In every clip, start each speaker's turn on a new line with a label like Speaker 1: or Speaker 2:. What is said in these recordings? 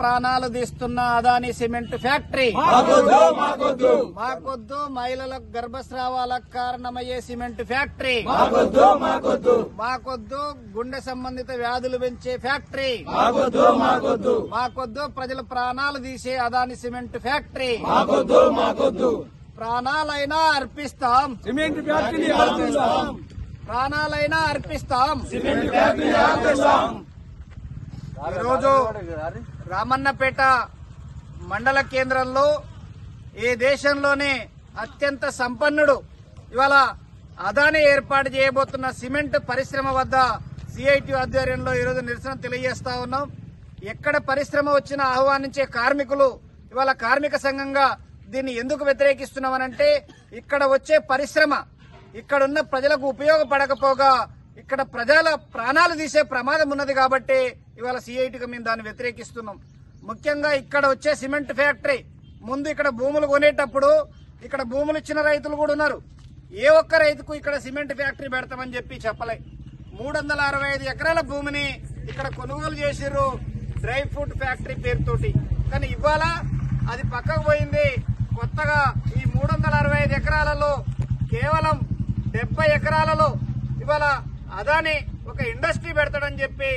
Speaker 1: ప్రాణాలు తీస్తున్న Adani cement factory. మాకొద్దు మహిళలకు గర్భస్రావాలకు కారణమయ్యే సిమెంట్ ఫ్యాక్టరీ. మాకొద్దు గుండె సంబంధిత వ్యాధులు పెంచే ఫ్యాక్టరీ. మాకొద్దు ప్రజల ప్రాణాలు తీసే అదాని సిమెంట్ ఫ్యాక్టరీ. ప్రాణాలైనా అర్పిస్తాం.
Speaker 2: సిమెంట్ ఫ్యాక్టరీ ఆపిస్తాం.
Speaker 1: ప్రాణాలైనా అర్పిస్తాం. ఈరోజు రామన్నపేట మండల కేంద్రంలో ఈ దేశంలోనే అత్యంత సంపన్నుడు. ఇవాళ అదాని ఏర్పాటు చేయబోతున్న సిమెంట్ పరిశ్రమ వద్ద సిఐటి ఆధ్వర్యంలో ఈరోజు నిరసన తెలియజేస్తా ఉన్నాం. ఎక్కడ పరిశ్రమ వచ్చినా ఆహ్వానించే కార్మికులు ఇవాళ కార్మిక సంఘంగా దీన్ని ఎందుకు వ్యతిరేకిస్తున్నామనంటే ఇక్కడ వచ్చే పరిశ్రమ ఇక్కడున్న ప్రజలకు ఉపయోగపడకపోగా ఇక్కడ ప్రజల ప్రాణాలు తీసే ప్రమాదం ఉన్నది కాబట్టి ఇవాళ సిఐటిగా మేము దాన్ని వ్యతిరేకిస్తున్నాం. ముఖ్యంగా ఇక్కడ వచ్చే సిమెంట్ ఫ్యాక్టరీ ముందు ఇక్కడ భూములు కొనేటప్పుడు ఇక్కడ భూములు ఇచ్చిన రైతులు కూడా ఉన్నారు. ఏ ఒక్క రైతుకు ఇక్కడ సిమెంట్ ఫ్యాక్టరీ పెడతామని చెప్పి చెప్పలే. మూడు వందల అరవై ఐదు ఎకరాల భూమిని ఇక్కడ కొనుగోలు చేసిర్రు డ్రై ఫ్రూట్ ఫ్యాక్టరీ పేరుతోటి. కానీ ఇవాళ అది పక్కకు పోయింది. కొత్తగా ఈ మూడు వందల అరవై ఐదు ఎకరాలలో కేవలం డెబ్బై ఎకరాలలో ఇవాళ అదాని ఒక ఇండస్ట్రీ పెడతాడని చెప్పి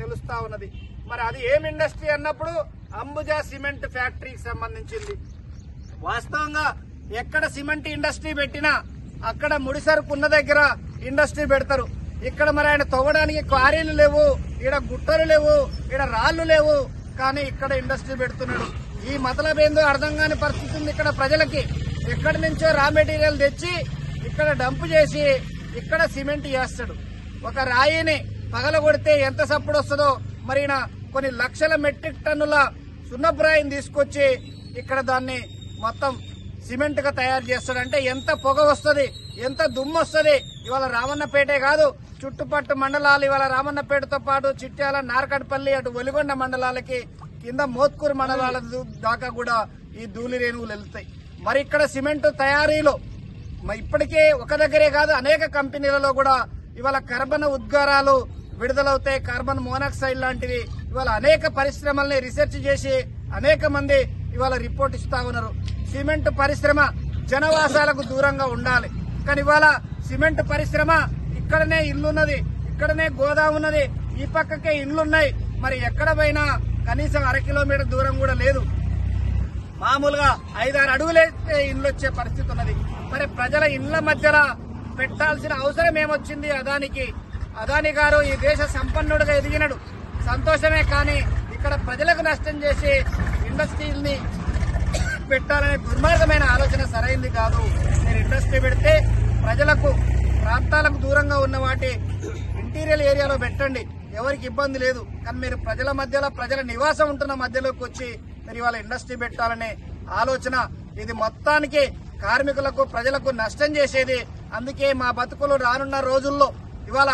Speaker 1: తెలుస్తా ఉన్నది. మరి అది ఏం ఇండస్ట్రీ అన్నప్పుడు అంబుజా సిమెంట్ ఫ్యాక్టరీకి సంబంధించింది. వాస్తవంగా ఎక్కడ సిమెంట్ ఇండస్ట్రీ పెట్టినా అక్కడ ముడి ఉన్న దగ్గర ఇండస్ట్రీ పెడతారు. ఇక్కడ మరి ఆయన తవ్వడానికి క్వారీలు లేవు ఈడ గుట్టలు లేవు ఈడ రాళ్ళు లేవు కానీ ఇక్కడ ఇండస్ట్రీ పెడుతున్నాడు. ఈ మతలబేందో అర్థం కాని పరిస్థితి ఉంది ఇక్కడ ప్రజలకి. ఎక్కడి నుంచో రా మెటీరియల్ తెచ్చి ఇక్కడ డంప్ చేసి ఇక్కడ సిమెంట్ చేస్తాడు. ఒక రాయిని పగలగొడితే ఎంత సప్పుడు వస్తుందో మరి కొన్ని లక్షల మెట్రిక్ టన్నుల సున్నపురాయిని తీసుకొచ్చి ఇక్కడ దాన్ని మొత్తం సిమెంట్గా తయారు చేస్తాడు. అంటే ఎంత పొగ వస్తుంది ఎంత దుమ్ము వస్తుంది ఇవాళ రామన్నపేటే కాదు చుట్టుపట్టు మండలాలు ఇవాళ రామన్నపేటతో పాటు చిట్యాల నార్కట్పల్లి అటు ఒలిగొండ మండలాలకి కింద మోత్కూరు మండలాల దాకా కూడా ఈ ధూళి రేణువులు వెళ్తాయి. మరి ఇక్కడ సిమెంట్ తయారీలో ఇప్పటికే ఒక దగ్గరే కాదు అనేక కంపెనీలలో కూడా ఇవాళ కార్బన్ ఉద్గారాలు విడుదలవుతాయి. కార్బన్ మోనాక్సైడ్ లాంటివి. ఇవాళ అనేక పరిశ్రమల్ని రీసెర్చ్ చేసి అనేక మంది ఇవాళ రిపోర్ట్ ఇస్తా ఉన్నారు. సిమెంట్ పరిశ్రమ జనవాసాలకు దూరంగా ఉండాలి. కానీ ఇవాళ సిమెంట్ పరిశ్రమ ఇక్కడనే ఇల్లున్నది ఇక్కడనే గోదాం ఉన్నది ఈ పక్కకే ఇండ్లున్నాయి. మరి ఎక్కడ పోయినా కనీసం అర కిలోమీటర్ దూరం కూడా లేదు. మామూలుగా ఐదారు అడుగులేస్తే ఇండ్లు వచ్చే పరిస్థితి ఉన్నది. మరి ప్రజల ఇండ్ల మధ్యలో పెట్టాల్సిన అవసరం ఏమొచ్చింది? అదానికి అదాని గారు ఈ దేశ సంపన్నుడుగా ఎదిగినడు. సంతోషమే కానీ ఇక్కడ ప్రజలకు నష్టం చేసి ఇండస్ట్రీని పెట్టాలనే దుర్మార్గమైన ఆలోచన సరైంది కాదు. మీరు ఇండస్ట్రీ పెడితే ప్రజలకు ప్రాంతాలకు దూరంగా ఉన్న వాటి ఇంటీరియల్ ఏరియాలో పెట్టండి. ఎవరికి ఇబ్బంది లేదు. కానీ మీరు ప్రజల మధ్యలో ప్రజల నివాసం ఉంటున్న మధ్యలోకి వచ్చి మీరు ఇవాళ ఇండస్ట్రీ పెట్టాలనే ఆలోచన ఇది మొత్తానికి కార్మికులకు ప్రజలకు నష్టం చేసేది. అందుకే మా బతుకులు రానున్న రోజుల్లో ఇవాళ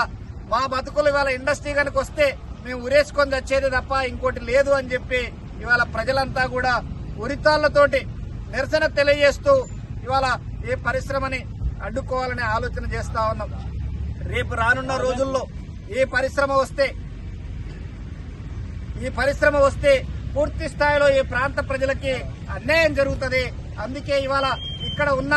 Speaker 1: మా బతుకులు ఇవాళ ఇండస్ట్రీ కనుక వస్తే మేము ఉరేసుకొని వచ్చేది తప్ప ఇంకోటి లేదు అని చెప్పి ఇవాళ ప్రజలంతా కూడా ఉరితాళ్ళతోటి నిరసన తెలియజేస్తూ ఇవాళ ఏ పరిశ్రమని అడ్డుకోవాలనే ఆలోచన చేస్తా ఉన్నాం. రేపు రానున్న రోజుల్లో ఏ పరిశ్రమ వస్తే ఈ పరిశ్రమ వస్తే పూర్తి స్థాయిలో ఈ ప్రాంత ప్రజలకి అన్యాయం జరుగుతుంది. అందుకే ఇవాళ ఇక్కడ ఉన్న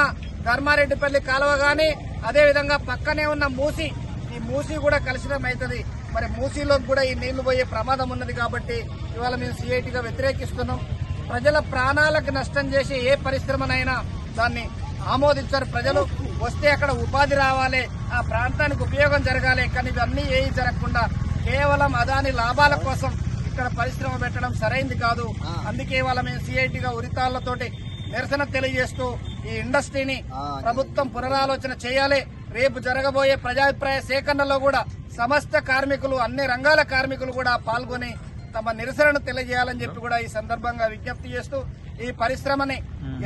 Speaker 1: ధర్మారెడ్డిపల్లి కాలువ గాని అదే విధంగా పక్కనే ఉన్న మూసి ఈ మూసి కూడా కలుషితం అవుతుంది మరి మూసీలోకి కూడా ఈ నీళ్ళు పోయే ప్రమాదం ఉన్నది కాబట్టి ఇవాళ మేము సిఐటిగా వ్యతిరేకిస్తున్నాం. ప్రజల ప్రాణాలకు నష్టం చేసే ఏ పరిశ్రమనైనా దాన్ని ఆమోదించారు. ప్రజలు వస్తే అక్కడ ఉపాధి రావాలి ఆ ప్రాంతానికి ఉపయోగం జరగాలి. కానీ ఇవన్నీ ఏవి జరగకుండా కేవలం అదాని లాభాల కోసం ఇక్కడ పరిశ్రమ పెట్టడం సరైంది కాదు. అందుకే వాళ్ళ మేము సిఐటిగా ఉరితాళ్ళతోటి నిరసన తెలియజేస్తూ ఈ ఇండస్ట్రీని ప్రభుత్వం పునరాలోచన చేయాలి. రేపు జరగబోయే ప్రజాభిప్రాయ సేకరణలో కూడా సమస్త కార్మికులు అన్ని రంగాల కార్మికులు కూడా పాల్గొని తమ నిరసనను తెలియజేయాలని చెప్పి కూడా ఈ సందర్భంగా విజ్ఞప్తి చేస్తూ ఈ పరిశ్రమని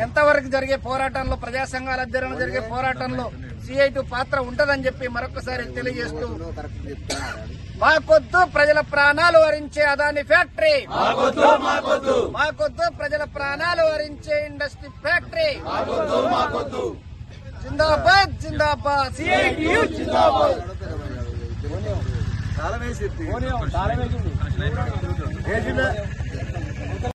Speaker 1: ఎంతవరకు జరిగే పోరాటంలో ప్రజా సంఘాల జరిగే పోరాటంలో సిఐటి పాత్ర ఉంటదని చెప్పి మరొకసారి తెలియజేస్తూ మాకొద్దు ప్రజల ప్రాణాలు వరించే అదాని ఫ్యాక్టరీ మాకొద్దు ప్రజల ప్రాణాలు వరించే ఇండస్ట్రీ ఫ్యాక్టరీ జిందాబాద్ జిందాబాద్ జిందాబాద్
Speaker 2: తాళం వేసి తాళం వేసింది